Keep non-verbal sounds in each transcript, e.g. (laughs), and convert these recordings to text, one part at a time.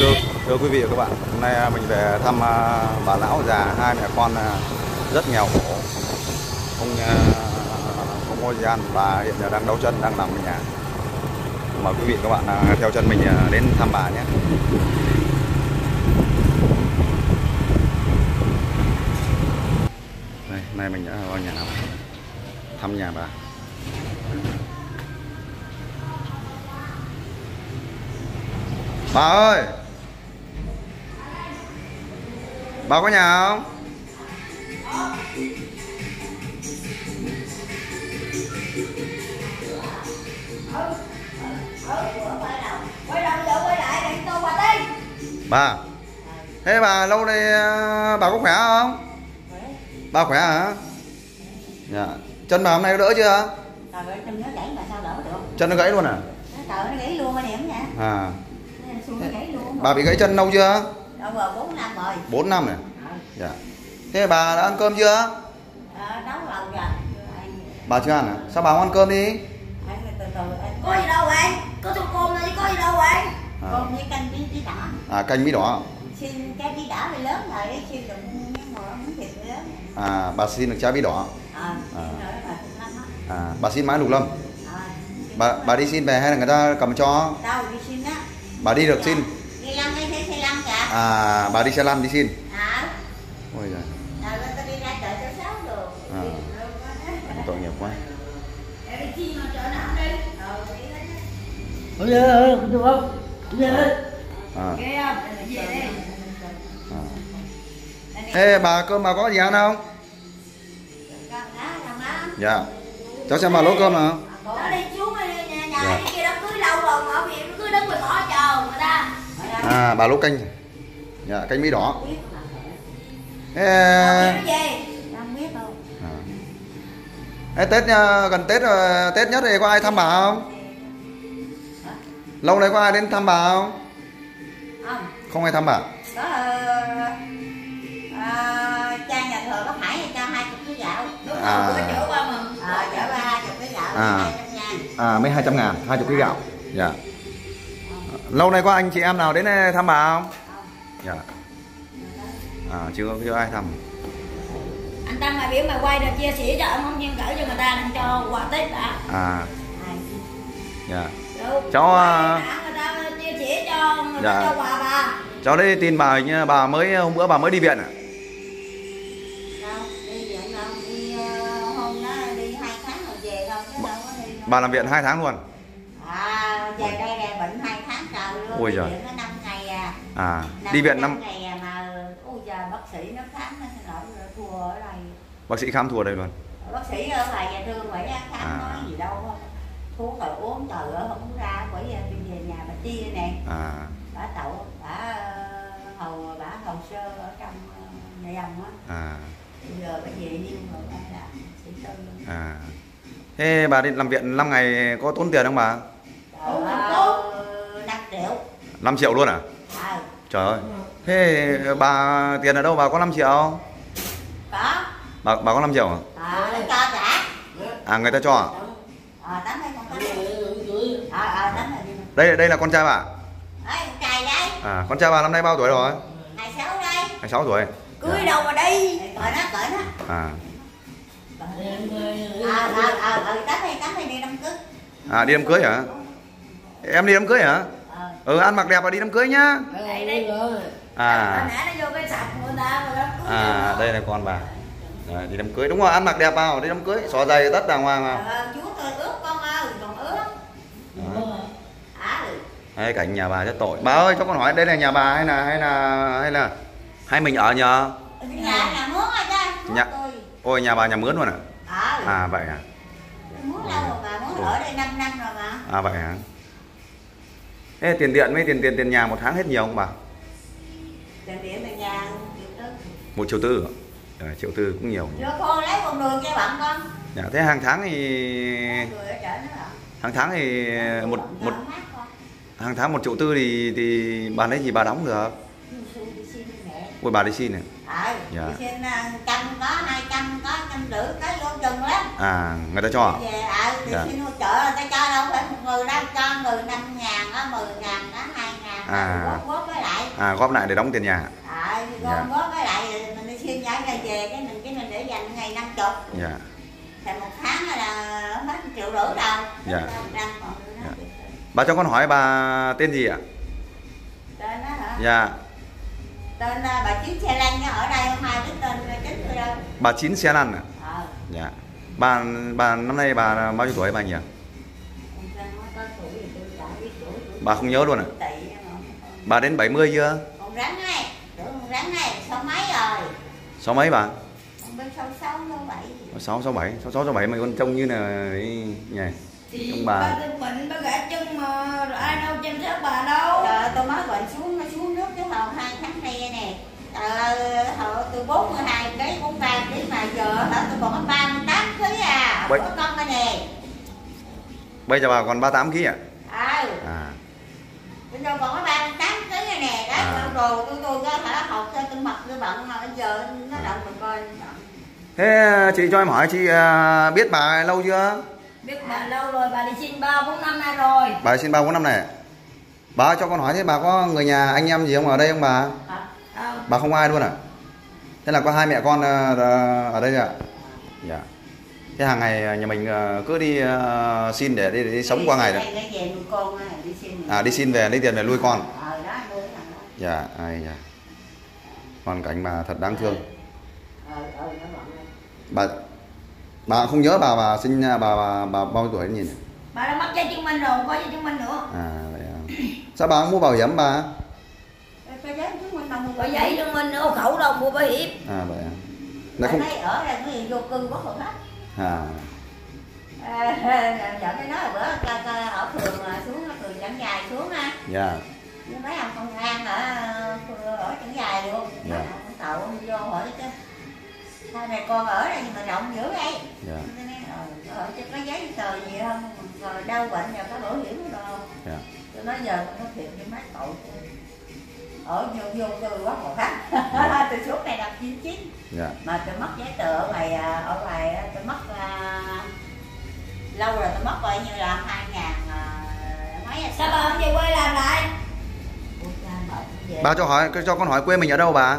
thưa, thưa quý vị và các bạn hôm nay à, mình về thăm à, bà lão già hai mẹ con à, rất nghèo khổ. Không không có gian bà hiện giờ đang đau chân đang nằm ở nhà. Mời quý vị và các bạn theo chân mình đến thăm bà nhé. Đây nay mình đã vào nhà thăm nhà bà. Bà ơi. Bà có nhà không? Quay đầu giờ quay lại để tôi qua đi bà. Thế bà lâu nay à, bà có khỏe không? Bà khỏe hả? Dạ. Chân bà hôm nay có đỡ chưa? Chân nó gãy mà luôn à? Nó gãy luôn anh em nha. À xương nó gãy luôn bà bị gãy chân lâu chưa? Đâu rồi bốn năm rồi. 4 năm này Ờ, dạ. Thế bà đã ăn cơm chưa? Ờ, nấu lâu rồi. Bà chưa ăn à? Sao bà không ăn cơm đi? Có gì đâu anh có tô cơm chứ có gì đâu anh À. cơm với canh với đỏ. À canh bí đỏ. Xin cái với đỏ thì lớn rồi xin được thịt lớn. À bà xin được trái bí đỏ. Ờ À. rồi à bà xin mãi lục lâm. Ờ, bà bà đi xin về hay là người ta cầm cho? Đâu đi xin á. Bà đi được xin đi lăn hay thế xe lăn kìa à bà đi xe lăn đi xin. À ôi giời. Ta đi ra chợ số sáu rồi À. tội nghiệp quá. Đi chi mà chợ nào đi. Ờ đi lên Bây giờ được không? Bây giờ à, Ghê không? Về à. thế bà cơm bà có gì ăn không? Đó, đó. dạ. Cháu xem bà nấu cơm nào. Đi đi, Dạ. À bà nấu canh dạ canh bí đỏ cái à. Thế Tết nha, gần Tết rồi, Tết nhất thì có ai thăm bà không? Lâu nay có ai đến thăm bà không? Không. Không ai thăm bà. Có ờ, ờ, cha nhà thờ có phải cho hai chục cái gạo. Đúng À. không? Bữa chở ba mà. Ờ, chở ba hai chục cái gạo. À. hai trăm ngàn. À, mấy 200 ngàn, 20 kg gạo. Dạ lâu nay có anh chị em nào đến thăm bà không? Dạ. À chưa chưa ai thăm. Anh tăng mà biểu mà quay được chia sẻ cho ông không nhân gửi cho người ta nên cho quà tết à. Dạ. À, đã à. Dạ. Yeah. cháu à, dạ. cho quà bà. Cháu đấy tin bà nhá bà mới hôm bữa bà mới đi viện à? Bà làm viện 2 tháng luôn. À về đây nè bệnh 2 Ờ, ui giời à, à đi viện năm ngày à mà ui giời bác sĩ nó khám nó nói thua ở đây bác sĩ khám thua ở đây luôn bác sĩ ở ngoài nhà thương vậy khám à. nói gì đâu thuốc rồi uống từ ở không ra bởi đi về nhà bà tia nè à. bà tậu bà ờ, hầu bà hầu sơ ở trong ờ, nhà dòng á à. Bây giờ bà về nhưng mà bà làm sĩ tư à. Thế bà đi làm viện 5 ngày có tốn tiền không bà? Trời triệu 5 triệu luôn à? ờ Trời ơi. Thế bà tiền ở đâu bà có 5 triệu không? có Bà bà có 5 triệu à? ờ nó cho trả À người ta cho à? ờ ờ ờ Đây đây là con trai bà. ấy con trai đấy À con trai bà năm nay bao tuổi rồi? hai sáu đây 26 tuổi. cưới đâu mà đi cởi nó cởi nó À. ờ ờ ờ tắm hay tắm đi đám cưới À đi đám cưới hả? Em đi đám cưới hả? Ừ ăn mặc đẹp và đi đám cưới nhá. đây đây. À. nãy nó vô cái sạp người ta mà đám cưới À đây là con bà. Đấy, đi đám cưới. Đúng rồi ăn mặc đẹp vào đi đám cưới. Xỏ giày tất đàng hoàng vào. Chú tôi ướt con ơi còn ướt Đó. à ừ. Đây cảnh nhà bà rất tội. Bà ơi cho con hỏi đây là nhà bà hay là hay là hay là hay mình ở nhờ? Nhà nhà mướn rồi chứ Nhà- ôi nhà bà nhà mướn luôn à? À, ừ. à vậy à mướn lâu rồi mà mướn ở đây 5 năm rồi mà. À vậy hả thế tiền điện với tiền tiền tiền nhà một tháng hết nhiều không bà? Tiền điện từ nhà một triệu tư à, triệu tư cũng nhiều. Chưa cô lấy con đường cho bạn con. Dạ, thế hàng tháng thì hàng tháng thì một một hàng tháng một triệu tư thì thì bà lấy gì bà đóng được? Ui bà đi xin này ờ Dạ. xin à, trăm có hai trăm có trăm rưỡi có vô chừng lắm à người ta cho à? về ờ đi Dạ. xin hỗ trợ người ta cho đâu phải một người đâu cho người năm ngàn á mười ngàn á hai ngàn À. góp góp với lại à góp lại để đóng tiền nhà à, Dạ. góp góp với lại mình đi xin giá ngày về cái mình cái mình để dành ngày năm chục dạ thì một tháng là hết triệu rưỡi đâu Dạ. Đó. bà cho con hỏi bà tên gì ạ tên đó hả dạ tên à, bà chiếc xe lăn nha, ở đây không? Ai biết tên chính tôi đâu? Bà chín xe lăn ạ ờ. Dạ. Bà bà năm nay bà bao nhiêu tuổi bà nhỉ? Bà không nhớ luôn mà. bà đến 70 chưa? Con rắn này con rắn này sáu mấy rồi. Sáu mấy bà? Sáu sáu sáu bảy. Sáu sáu bảy. Sáu bảy mà con trông như là nhỉ? Thì Ông bà. bệnh bà gãy chân mà ai đâu chăm sóc bà đâu Trời ơi, tôi mới bệnh xuống nó xuống nước cái hồi hai tháng nay ơi, hồi tôi 42 kg 43 kg mà giờ hả? Tôi còn có 38 kg à. Không có con đây nè. Bây giờ bà còn 38 kg ạ Ờ. À. Bây giờ còn có 38 kg này nè. Đó, À. rồi tôi tôi có hả học cho tôi mập tôi bận mà bây giờ nó động mình coi. Thế chị cho em hỏi chị à, biết bà lâu chưa? Biết bà lâu rồi bà đi xin ba bốn năm nay rồi. Bà xin ba bốn năm này. Bà cho con hỏi thế bà có người nhà anh em gì không? Ở đây không bà? à, bà không ai luôn à? Thế là có hai mẹ con ờ, ở đây ạ. Dạ. Thế hàng ngày nhà mình ờ, cứ đi ờ, xin để đi, đi sống qua ngày rồi à đi xin về lấy tiền về nuôi con. Ờ dạ ai dạ hoàn cảnh bà thật đáng thương. Ờ ờ bà bà không nhớ bà bà sinh bà bà, bà, bà bao nhiêu tuổi nhìn? Bà đã mất giấy chứng minh rồi không có giấy chứng minh nữa. À vậy à. sao bà không mua bảo hiểm bà Cái giấy chứng minh đâu mua có giấy chứng minh hộ khẩu đâu mua bảo hiểm à vậy à Nó không thấy ở đây mới vô cưng có hồn hết. À. À, (laughs) vợ mới nói là bữa ở phường à, xuống ở phường chẳng dài xuống ha dạ. Với mấy ông công an ở ở chẳng dài luôn Dạ. ông cậu ông vô hỏi chứ. Hai mẹ con ở đây mà rộng dữ đây dạ. Tôi nói, ờ, ở chứ có giấy tờ gì không? Rồi đau bệnh rồi có bảo hiểm đâu dạ. Tôi nói giờ nó thiệt với mấy cậu ở vô vô tôi quá một khắc Dạ. (laughs) tôi xuống này đập chín chín dạ mà tôi mất giấy tờ ở ngoài à, ở ngoài á, tôi mất à, lâu rồi tôi mất coi như là hai ngàn à, mấy à, sao bà không về quê làm lại bà bà cho hỏi cho con hỏi quê mình ở đâu bà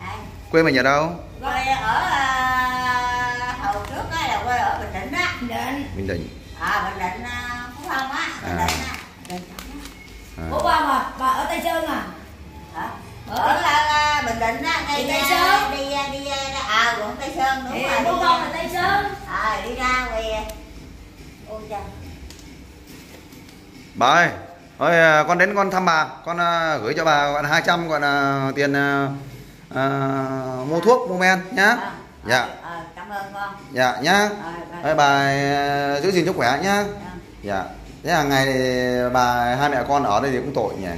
Ai? quê mình ở đâu quê ở à, hồi trước á là quê ở bình định á định bình định à bình định à, phú phong á bình À. định á Bình Định á. à. bố ba mà bà ở tây sơn à? Ở ở à, à, bình định á Đi đi Tây Sơn. đi à, đi à, à quận tây sơn đúng rồi con ra- là tây sơn. À đi ra quê. Ôi cha bà ơi thôi à, con đến con thăm bà. Con à, gửi cho bà gọi là 200 gọi là tiền à, à, mua thuốc mua men nhá. À, dạ. à, cảm ơn con. Dạ nhá. À, bà- Thôi bà à, giữ gìn sức khỏe nhá. À. dạ. Thế hàng ngày thì bà hai mẹ con ở đây thì cũng tội nhỉ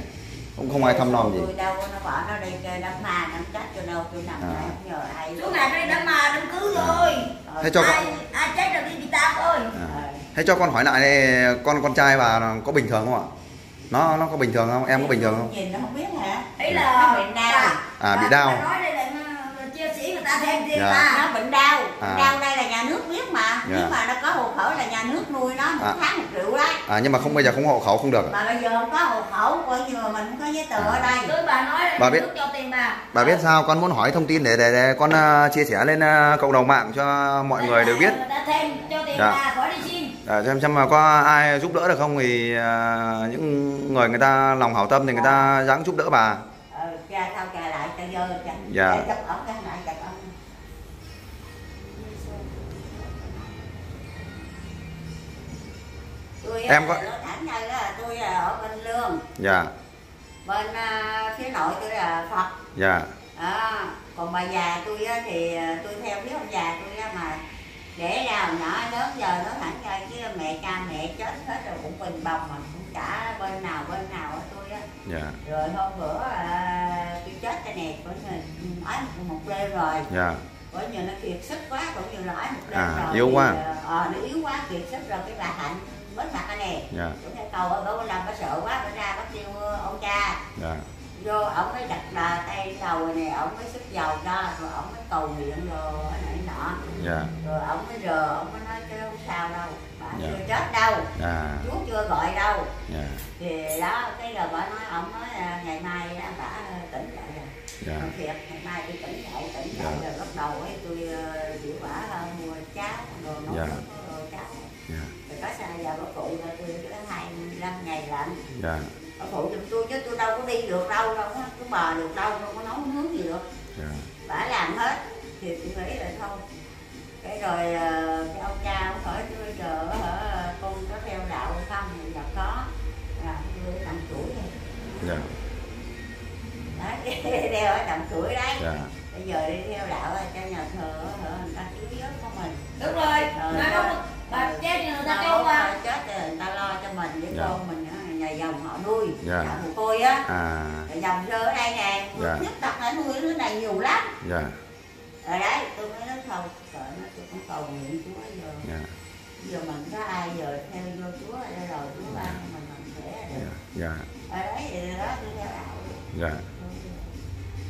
cũng không ai thăm nom gì. Tôi đâu nó bỏ nó đi chơi đám ma đám trách cho đâu tôi nằm À. không nhờ ai đám đám cưới rồi. Thế cho ai con ai chết rồi đi bị tao thôi. À. thế cho con hỏi lại đây con con trai bà có bình thường không ạ? Nó nó có bình thường không? Em có bình thường không? Nhìn nó không biết hả? Ý là bị đau. À, bị đau. nói đây là ta thêm tiền Dạ. ta nó bệnh đau. À. đau đây là nhà nước biết mà. Dạ. nếu mà nó có hộ khẩu là nhà nước nuôi nó một À. tháng một triệu đấy. À nhưng mà không bây giờ không hộ khẩu không được ạ? mà bây giờ không có hộ khẩu coi như là mình không có giấy tờ ở đây. Tôi bà nói là Bà nhà biết- nước cho tiền bà. bà biết sao? Con muốn hỏi thông tin để để, để con à, chia sẻ lên à, cộng đồng mạng cho mọi người đều biết. Người ta thêm cho tiền Dạ. bà khỏi đi xin. À, xem xem mà có ai giúp đỡ được không thì à, những người người ta lòng hảo tâm thì người ta dáng giúp đỡ bà. Ờ cha sao cha lại cha dơ cha. Dạ. cha tôi Em em có- thẳng ra là tôi là ở bên lương. Dạ. Bên à, phía nội tôi là phật. Dạ. À, còn bà già tôi á, thì à, tôi theo phía ông già tôi á mà để hồi nhỏ lớn giờ nó thẳng ra chứ mẹ cha mẹ chết hết rồi cũng bình bồng mà cũng chả bên nào bên nào ở tôi á. Dạ. Rồi hôm bữa à, tôi chết cái này có như ói một, đêm rồi. Dạ. Có như nó kiệt sức quá cũng như là một đêm À, rồi. yếu quá. ờ nó yếu quá kiệt sức rồi cái bà hạnh bớt mặt cái này dạ. Theo cầu ở bữa làm bà sợ quá bữa ra bắt kêu ông cha. Dạ. Vô ổng mới đặt đà tay đầu này ổng mới sức dầu ra rồi ổng mới cầu nguyện rồi này nọ. Dạ. Rồi ổng mới rờ ổng mới nói chứ không sao đâu bà Dạ. chưa chết đâu. À chú chưa gọi đâu. Dạ. Thì đó cái rồi bà nói ông nói là ngày mai á, bà tỉnh lại rồi. Dạ. Ông thiệt ngày mai tôi tỉnh dậy tỉnh Dạ. dậy rồi bắt đầu ấy tôi ờ, chịu quả ờ, mua cháo rồi nấu Dạ. dạ lạnh dạ. Bà phụ giùm tôi chứ tôi đâu có đi được đâu đâu có, có bò được đâu đâu có nấu nướng gì được. Dạ. Bà làm hết thì tôi nghĩ là thôi. Cái rồi ờ, cái ông cha ông hỏi tôi bây giờ hả con có theo đạo không? Thì là có. Là tôi tầm tuổi rồi dạ. (laughs) Đeo ở tầm tuổi đấy. Dạ. Bây giờ đi theo đạo là cho nhà thờ hả người ta cứu vớt của mình. Đúng rồi. Ờ, đó. không bà chết thì người ta Mai kêu mốt qua chết thì người ta lo cho mình với Dạ. con mình á, nhà dòng họ nuôi. Dạ. đạo mồ côi á à. dòng sơ ở đây nè Dạ. nhất tập lại nuôi đứa này nhiều lắm. Dạ. Rồi đấy tôi mới nói thôi sợ nó tôi cũng cầu nguyện chúa giờ. Dạ. Giờ mình có ai giờ theo vô chúa ở đây rồi chúa ban cho mình mình khỏe là dạ được dạ. Ở đấy thì đó tôi theo đạo. Dạ.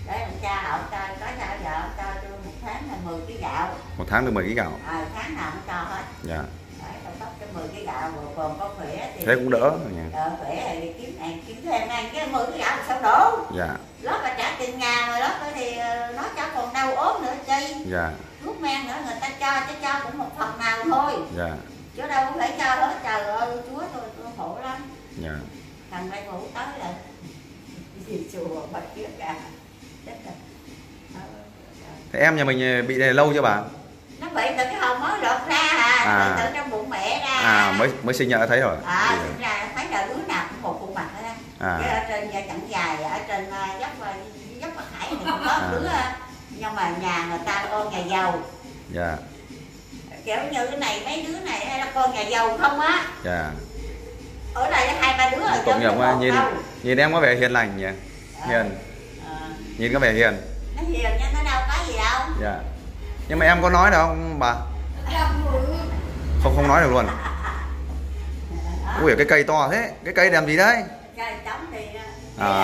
Đấy ông cha ông cho có giờ ông cho tôi một tháng là 10 ký gạo. Một tháng được 10 kg gạo. À, tháng nào cũng cho hết. Dạ 10 ký gạo rồi còn có khỏe thì thế cũng đỡ khỏe thì kiếm ăn kiếm thêm ăn cái 10 ký gạo sao đủ dạ. Lót là trả tiền nhà rồi lót thì ờ, nó cho còn đau ốm nữa chi. Dạ. Thuốc men nữa người ta cho chứ cho cũng một phần nào thôi. Dạ. Chứ đâu có phải cho hết trời ơi chúa tôi tôi khổ lắm. Dạ. Thằng bay ngủ tới là gì chùa bật trước cả. Ờ, thế em nhà mình bị này lâu chưa bà nó bị từ cái hồng mới lột ra à, À. từ trong bụng mẹ ra. À mới mới sinh nhật đã thấy rồi. À sinh ra thấy là đứa nào cũng một khuôn mặt hết á. À. Ở trên da chẳng dài ở trên uh, dốc uh, dốc bắc hải thì cũng có À. đứa uh, nhưng mà nhà người ta con nhà giàu. Dạ. Kiểu như cái này mấy đứa này hay là con nhà giàu không á. Dạ. Ở đây hai ba đứa ở trên nghiệp quá nhìn đâu. nhìn em có vẻ hiền lành nhỉ? Hiền. Ờ, nhìn có vẻ hiền. Nó hiền nha nó đâu có gì đâu. Dạ nhưng mà em có nói đâu không bà? Không không nói được luôn. Ui cái cây to thế. Cái cây làm gì đấy? Trời trống thì à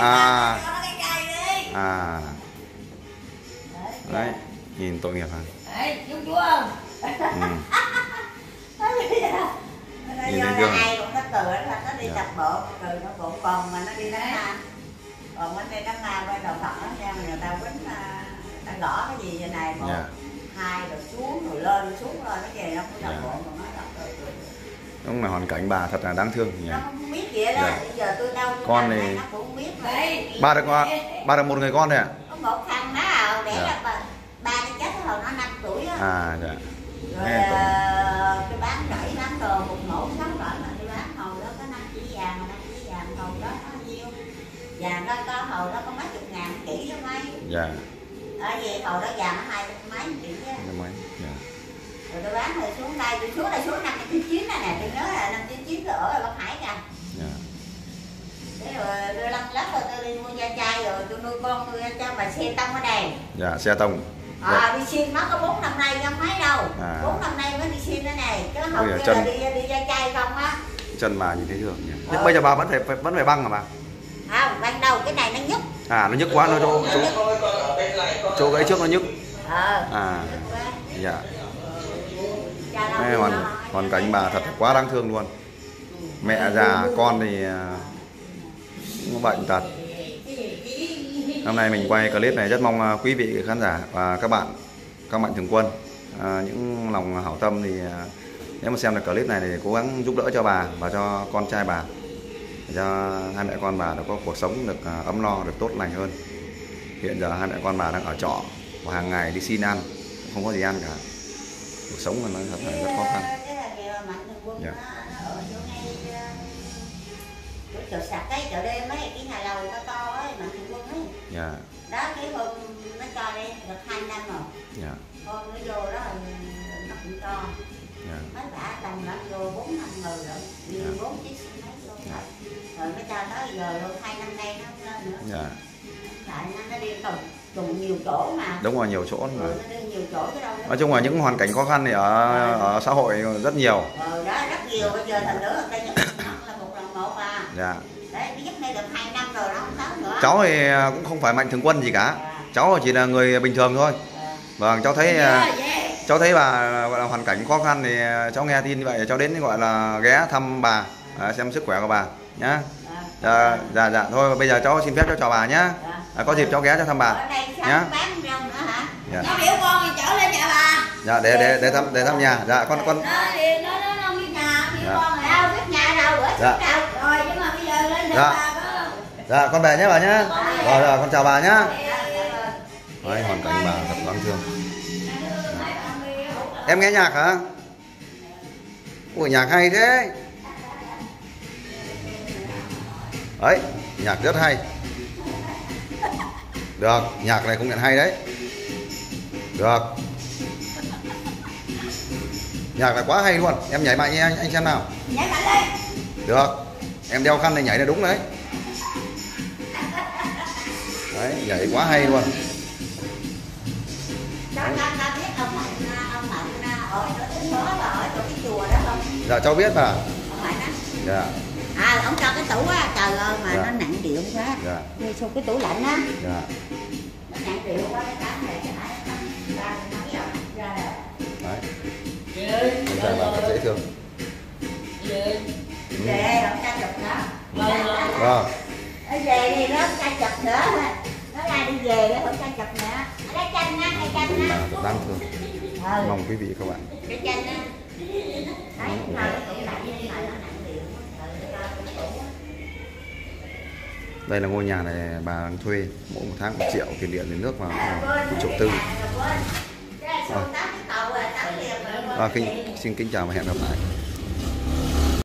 À. cho nó cái cây đi. À. Đấy, nhìn tội nghiệp hả? Ừ. (laughs) nó Nhìn thấy nó nó nó đi Dạ. tập bộ cười nó bộ còn mà nó đi đánh nam còn bên đây đánh nam bên đầu đó nha người ta quýnh à, ta gõ cái gì vậy này một dạ. hai rồi xuống rồi lên xuống lên nó về nó cũng tập Dạ. bộ mà nó đọc cười đúng là hoàn cảnh bà thật là đáng thương nhỉ. Nó không biết vậy đó Dạ. bây giờ tôi đâu tôi Con này- này nó cũng biết đấy bà được bà được một người con thôi ạ. Có một thằng nó à để Dạ. là bà, ba cái chết hồi nó năm tuổi á. À dạ. Rồi nghe tội. ờ, cái bán rẫy bán đồ một mẫu sống rẫy mà đi bán hồi đó có năm chỉ vàng mà năm chỉ vàng hồi đó có nhiêu? Vàng đó có hồi đó có mấy chục ngàn chỉ đó mấy dạ ở gì hồi đó vàng nó hai mấy chỉ á mấy? Dạ. Rồi tôi bán rồi xuống đây tôi xuống đây xuống năm chín chín này nè tôi nhớ là năm chín chín tôi ở ở Bắc Hải kìa dạ. Thế rồi tôi lăn lắc rồi tôi đi mua da chai rồi tôi nuôi con tôi cho bà xe tông ở đây. Dạ xe tông. À, đi xin nó có bốn năm nay không mấy đâu. À. bốn năm nay mới đi xin cái này hồi Ôi, kia chân. là đi đi da chai không á. Chân bà nhìn thấy thương nhỉ? Ờ. nhưng bây giờ bà vẫn phải vẫn phải băng hả bà? Không ban đầu cái này nó nhức. À nó nhức quá nó chỗ chỗ chỗ gãy trước nó nhức. Ờ. À dạ. Đi hoàn hoàn cảnh bà thật quá đáng thương luôn. Mẹ già con thì à, cũng bệnh tật hôm nay mình quay clip này rất mong à, quý vị khán giả và các bạn các mạnh thường quân à, những lòng hảo tâm thì à, nếu mà xem được clip này thì cố gắng giúp đỡ cho bà và cho con trai bà. Để cho hai mẹ con bà được có cuộc sống được ấm no được tốt lành hơn hiện giờ hai mẹ con bà đang ở trọ và hàng ngày đi xin ăn, không có gì ăn cả. Cuộc sống của nó thật là rất khó khăn. Cái Dạ. chỗ sạc cái chỗ chợ chợ đêm ấy cái nhà lầu to to ấy mà thường quân ấy dạ. Đó cái hôm nó cho đây được hai năm rồi dạ. Hôm nó vô đó là nó cũng cho dạ. Mấy bả tầm nó vô bốn năm người rồi đi bốn chiếc xe máy vô rồi mới cho tới giờ luôn hai năm nay nó lên nữa dạ. dạ lại nó, nó đi cùng cùng nhiều chỗ mà. Đúng rồi nhiều chỗ mà ừ, nó đi nhiều chỗ chứ đâu có- nói chung là những hoàn cảnh khó khăn thì ở ở xã hội rất nhiều. Ừ, đó rất nhiều. Bây giờ thành nữa người ta giúp nó là một lần một à. Dạ. Đấy cái giúp này được hai năm rồi nó không tới nữa. Cháu thì cũng không phải mạnh thường quân gì cả. Dạ. cháu chỉ là người bình thường thôi. Ờ, vâng cháu thấy Yeah, à, cháu thấy bà gọi là hoàn cảnh khó khăn thì cháu nghe tin như vậy cháu đến gọi là ghé thăm bà à, xem sức khỏe của bà nhá. Ờ, dạ dạ dạ. Thôi bây giờ cháu xin phép cháu chào bà nhá. Dạ. À, có dịp cháu ghé cho thăm bà. Nhá. dạ. Dạ để để để thăm để thăm nhà. Dạ con con. Dạ. Dạ. đâu rồi nhưng mà bây giờ lên nhà Dạ. dạ con về nhé bà nhá rồi rồi con chào bà nhá Dạ, dạ. Đấy, hoàn cảnh bà thật đáng thương. Em nghe nhạc hả? Ui nhạc hay thế. Đấy nhạc rất hay được nhạc này cũng nhận hay đấy. Được. Nhạc này quá hay luôn. Em nhảy mạnh anh anh xem nào. Nhảy mạnh lên. Được. Em đeo khăn này nhảy là đúng đấy. Đấy nhảy quá hay luôn. Đó không? Dạ cháu biết mà dạ à ông cho cái tủ á trời ơi mà Dạ. nó nặng điệu quá. Dạ. Như sau cái tủ lạnh á. Dạ. Nó nặng điệu quá cái cám này đấy. Con trai bà thật dễ thương. Về ông cha chụp nữa vâng nó về đi nó cha chụp nữa. Nó ra đi về đó không cha chụp nữa. Lấy chanh á hay chanh á thật đáng thương. Ừ. Mong quý vị các bạn. Cái chanh á đấy mà cái tủ lạnh nhưng mà nó đây là ngôi nhà này bà đang thuê mỗi một tháng một triệu tiền điện tiền nước vào một triệu tư. À, à, kính, xin kính chào và hẹn gặp lại.